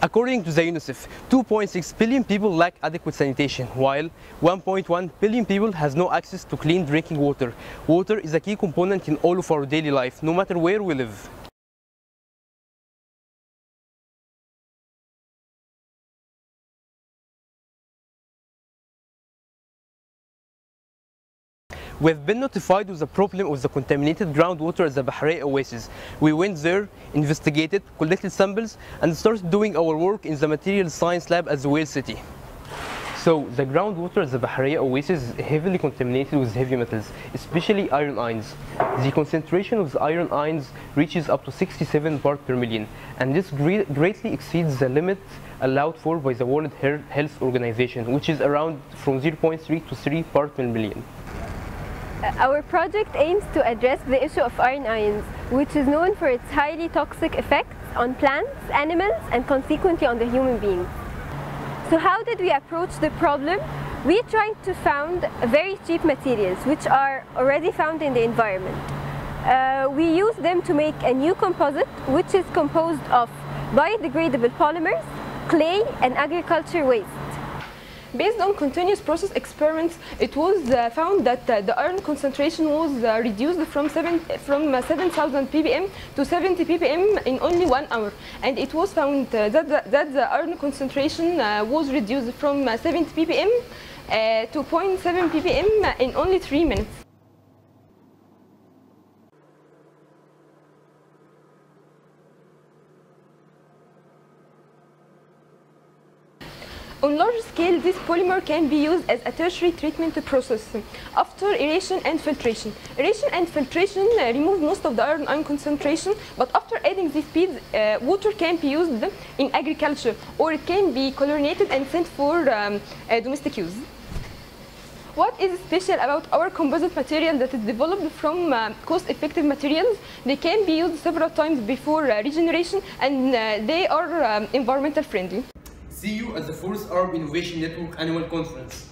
According to the UNICEF, 2.6 billion people lack adequate sanitation, while 1.1 billion people has no access to clean drinking water. Water is a key component in all of our daily life, no matter where we live. We've been notified of the problem of the contaminated groundwater at the Bahariya Oasis. We went there, investigated, collected samples, and started doing our work in the material science lab at the Zewail City. So the groundwater at the Bahariya Oasis is heavily contaminated with heavy metals, especially iron ions. The concentration of the iron ions reaches up to 67 parts per million, and this gre- greatly exceeds the limit allowed for by the World Health Organization, which is around from 0.3 to 3 parts per million. Our project aims to address the issue of iron ions, which is known for its highly toxic effects on plants, animals, and consequently on the human beings. So how did we approach the problem? We tried to found very cheap materials, which are already found in the environment. Uh, we use them to make a new composite, which is composed of biodegradable polymers, clay, and agriculture waste. Based on continuous process experiments, it was uh, found that uh, the iron concentration was uh, reduced from, seven, from uh, 7,000 ppm to 70 ppm in only one hour. And it was found that, the, that the iron concentration was reduced from uh, 70 ppm to 0.7 ppm in only three minutes. On large scale, this polymer can be used as a tertiary treatment process after aeration and filtration. Aeration and filtration uh, remove most of the iron ion concentration, but after adding these beads, uh, water can be used in agriculture or it can be chlorinated and sent for um, uh, domestic use. What is special about our composite material that is developed from uh, cost-effective materials? They can be used several times before uh, regeneration and uh, they are um, environmental friendly. See you at the Fourth Arab Innovation Network Annual Conference.